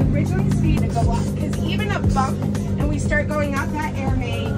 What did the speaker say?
originally speed to go up. Because even a bump and we start going up, that air main.